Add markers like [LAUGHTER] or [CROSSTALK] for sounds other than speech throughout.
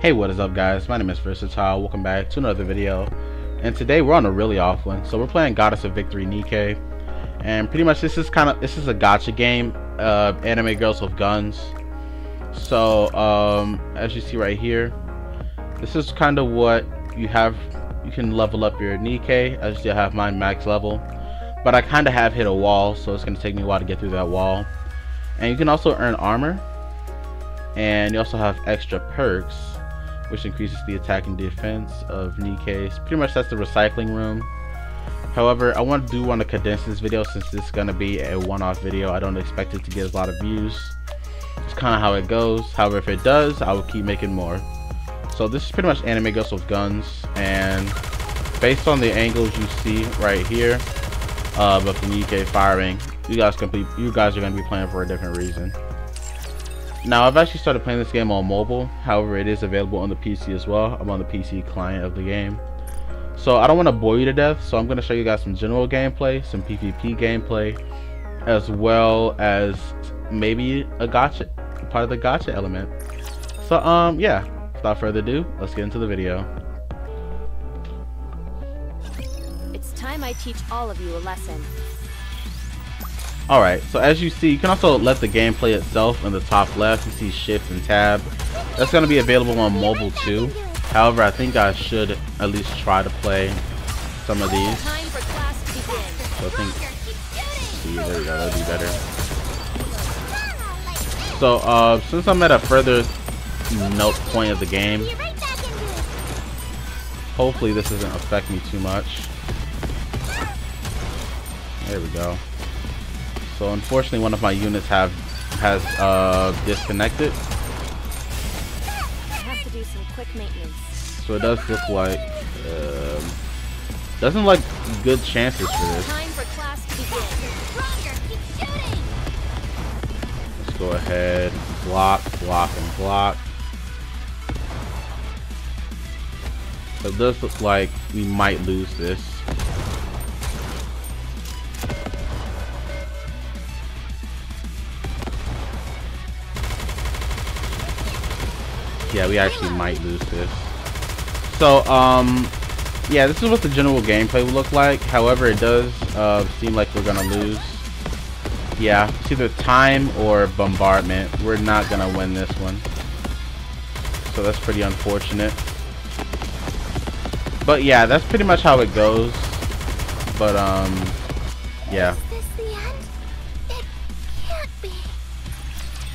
Hey what is up guys, my name is Versatile, welcome back to another video. And today we're on a really off one. So we're playing Goddess of Victory Nikke and pretty much this is kind of this is a gacha game, uh, anime girls with guns. So um, as you see right here, this is kind of what you have, you can level up your Nikke as you have mine max level. But I kind of have hit a wall so it's going to take me a while to get through that wall. And you can also earn armor. And you also have extra perks which increases the attack and defense of Nikke's. Pretty much that's the recycling room. However, I want to do want to condense this video since this is going to be a one-off video. I don't expect it to get a lot of views. It's kind of how it goes. However, if it does, I will keep making more. So this is pretty much anime with guns and based on the angles you see right here uh, of the Nikke firing, you guys can be, you guys are going to be playing for a different reason. Now, I've actually started playing this game on mobile. However, it is available on the PC as well. I'm on the PC client of the game. So I don't want to bore you to death. So I'm going to show you guys some general gameplay, some PvP gameplay, as well as maybe a gacha, part of the gacha element. So um, yeah. Without further ado, let's get into the video. It's time I teach all of you a lesson. Alright, so as you see, you can also let the gameplay itself in the top left. You see shift and tab. That's going to be available on mobile too. However, I think I should at least try to play some of these. So I think, see, there we go, that'll be better. So, uh, since I'm at a further note point of the game, hopefully this doesn't affect me too much. There we go. So unfortunately, one of my units have has uh, disconnected. have to do some quick maintenance. So it does look like um, doesn't like good chances for this. Time for class to begin. Let's go ahead, block, block, and block. So it does look like we might lose this. Yeah, we actually might lose this. So, um, yeah, this is what the general gameplay will look like. However, it does uh, seem like we're gonna lose. Yeah, it's either time or bombardment. We're not gonna win this one. So that's pretty unfortunate. But yeah, that's pretty much how it goes. But um, yeah.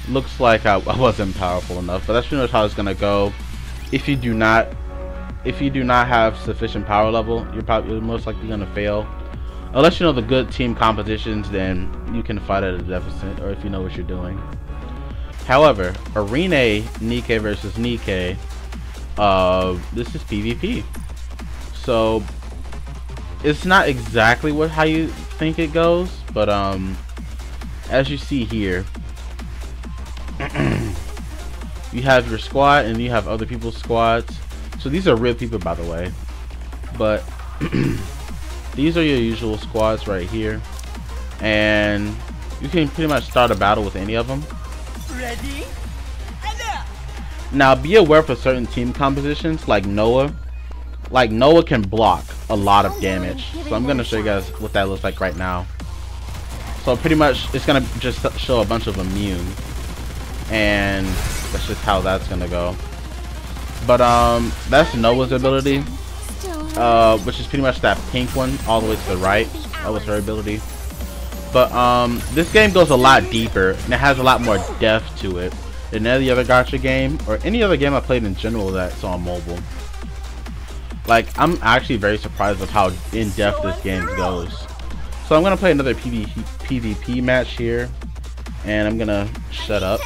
Looks like I, I, wasn't powerful enough but that's pretty much how it's gonna go. If you do not if you do not have sufficient power level you're probably most likely gonna fail. Unless you know the good team compositions then you can fight at a deficit or if you know what you're doing. However arena Nikke versus Nikke uh this is PvP so it's not exactly what how you think it goes but um as you see here you have your squad and you have other people's squads. So these are real people, by the way. But [CLEARS THROAT] these are your usual squads right here. And you can pretty much start a battle with any of them. Ready? Now be aware for certain team compositions like Noah. Like Noah can block a lot of damage. So I'm going to show you guys what that looks like right now. So pretty much it's going to just show a bunch of immune and that's just how that's gonna go. But um that's Noah's ability uh which is pretty much that pink one all the way to the right. That was her ability. But um this game goes a lot deeper and it has a lot more depth to it than any other gacha game or any other game I played in general that's on mobile. Like I'm actually very surprised of how in-depth this game goes. So I'm gonna play another PvP, PvP match here and I'm gonna shut up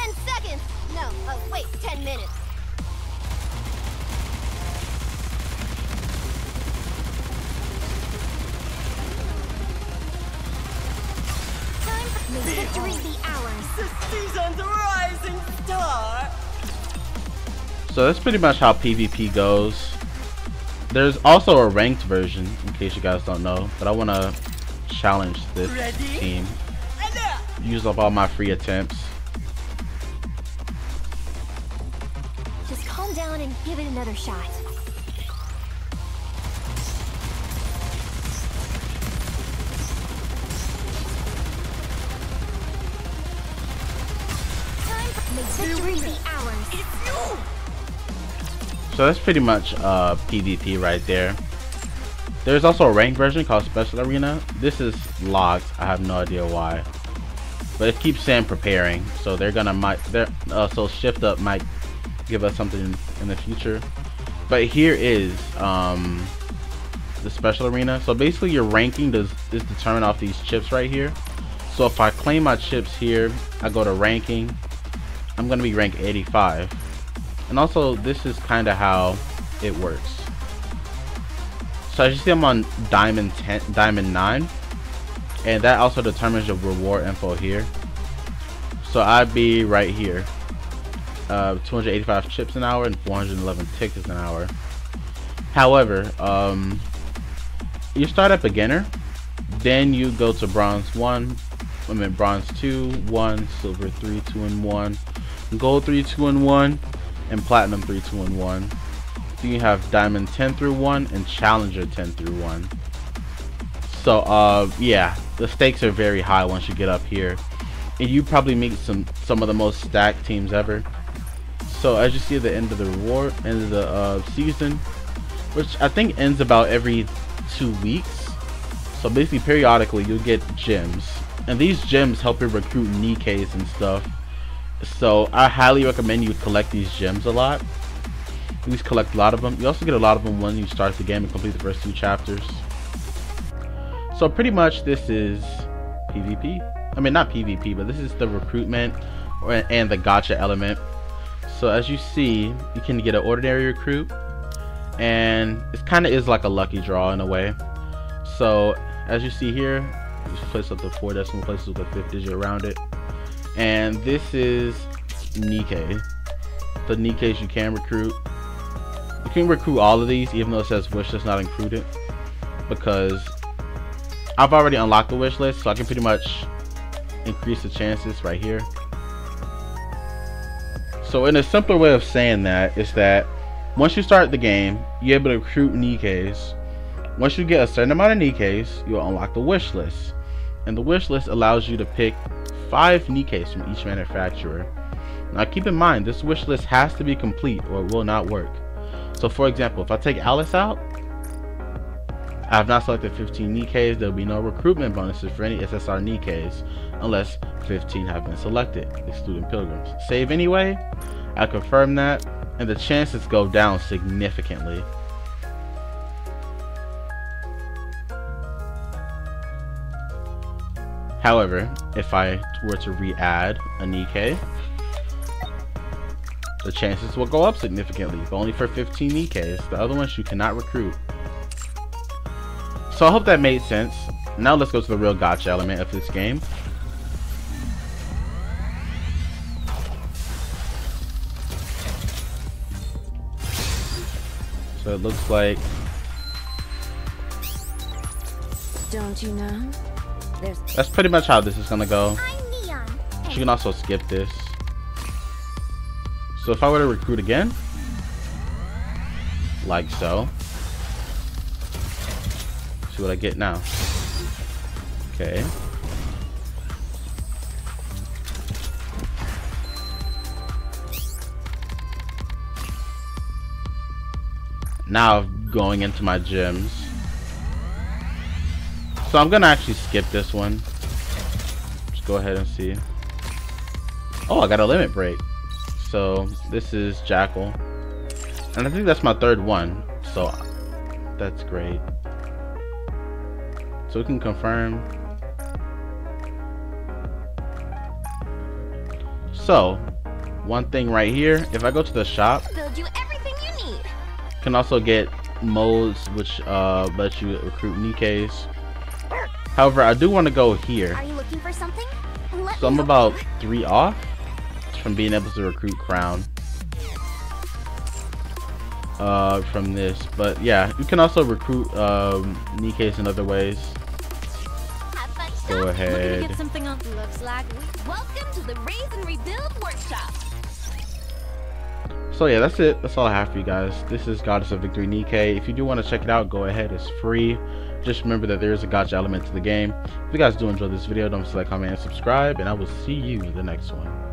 Victory be ours. The rising star. So that's pretty much how PvP goes. There's also a ranked version, in case you guys don't know, but I want to challenge this Ready? team. Use up all my free attempts. Down and give it another shot. Time for may victory be ours. So that's pretty much uh, PvP right there. There's also a ranked version called Special Arena. This is locked. I have no idea why. But it keeps saying preparing, so they're gonna might they're uh, so Shift Up might give us something in the future. But here is um, the special arena. So basically, your ranking does is determined off these chips right here. So if I claim my chips here, I go to ranking. I'm gonna be rank 85. And also, this is kind of how it works. So as you see, I'm on diamond 10, diamond 9 and that also determines your reward info here so I'd be right here uh, 285 chips an hour and 411 tickets an hour. However um, you start at beginner then you go to bronze 1 I mean bronze 2 1 silver 3 2 and 1 gold 3 2 and 1 and platinum 3 2 and 1 then you have diamond 10 through 1 and challenger 10 through 1 so uh yeah the stakes are very high once you get up here. And you probably meet some some of the most stacked teams ever so as you see at the end of the reward end of the uh, season which I think ends about every two weeks. So basically periodically you'll get gems. And these gems help you recruit Nikkes and stuff. So I highly recommend you collect these gems a lot. At least collect a lot of them. You also get a lot of them when you start the game and complete the first two chapters. So pretty much this is PvP. I mean not PvP, but this is the recruitment and the gacha element. So as you see, you can get an ordinary recruit and it kind of is like a lucky draw in a way. So as you see here, just place up the four decimal places with a fifth digit around it. And this is Nikke. The Nikkes you can recruit. You can recruit all of these even though it says wish list not included because I've already unlocked the wish list, so I can pretty much increase the chances right here. So in a simpler way of saying that is that once you start the game, you're able to recruit Nikkes. Once you get a certain amount of Nikkes, you'll unlock the wish list. And the wish list allows you to pick 5 Nikkes from each manufacturer. Now keep in mind, this wish list has to be complete or it will not work. So for example, if I take Alice out, I have not selected 15 Nikkes. There will be no recruitment bonuses for any SSR Nikkes unless 15 have been selected, excluding pilgrims. Save anyway. I confirm that, and the chances go down significantly. However, if I were to re-add a Nikke, the chances will go up significantly, but only for 15 Nikkes. The other ones you cannot recruit. So I hope that made sense. Now let's go to the real gacha element of this game. So it looks like Don't you know? There's that's pretty much how this is gonna go. I'm You can also skip this. So if I were to recruit again, like so, see what I get now. Okay. Now going into my gyms. So I'm gonna actually skip this one. Just go ahead and see. Oh, I got a limit break. So this is Jackal. And I think that's my third one. So that's great. So we can confirm. So, one thing right here, if I go to the shop, you everything you need. can also get molds which uh, let you recruit Nikkes. However, I do want to go here. Are you looking for something? Let So I'm about three off from being able to recruit Crown. Uh, from this, but yeah, you can also recruit um, Nikkes in other ways. Go ahead. Get something on. Looks like welcome to the Raise and Rebuild workshop. so yeah, that's it. That's all I have for you guys. This is Goddess of Victory Nikke. If you do want to check it out, go ahead. It's free. Just remember that there is a gacha element to the game. If you guys do enjoy this video, don't forget to like, comment, and subscribe. And I will see you in the next one.